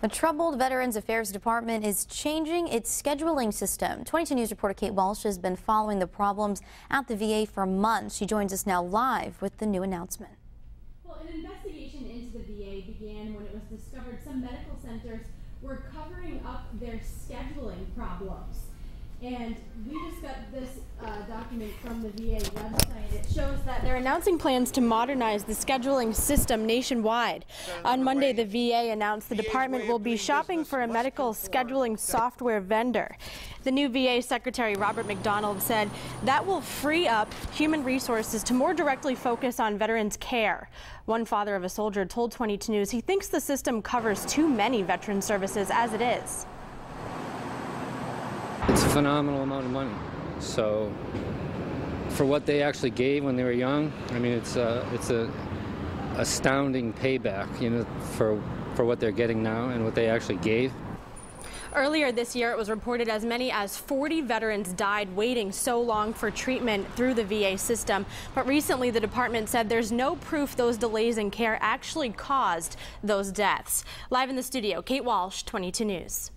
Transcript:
The troubled Veterans Affairs Department is changing its scheduling system. 22 News reporter Kate Walsh has been following the problems at the VA for months. She joins us now live with the new announcement. Well, an investigation into the VA began when it was discovered some medical centers were covering up their scheduling problems. And we just got this uh, document from the VA website. It shows that they're announcing plans to modernize the scheduling system nationwide. On Monday, the VA announced the department will be shopping for a medical scheduling software vendor. The new VA Secretary Robert McDonald said that will free up human resources to more directly focus on veterans care. One father of a soldier told 22 News he thinks the system covers too many veteran services as it is. It's a phenomenal amount of money. So for what they actually gave when they were young, I mean, it's a, it's a astounding payback, you know, for for what they're getting now and what they actually gave. Earlier this year, it was reported as many as 40 veterans died waiting so long for treatment through the VA system. But recently, the department said there's no proof those delays in care actually caused those deaths. Live in the studio, Kate Walsh, 22 News.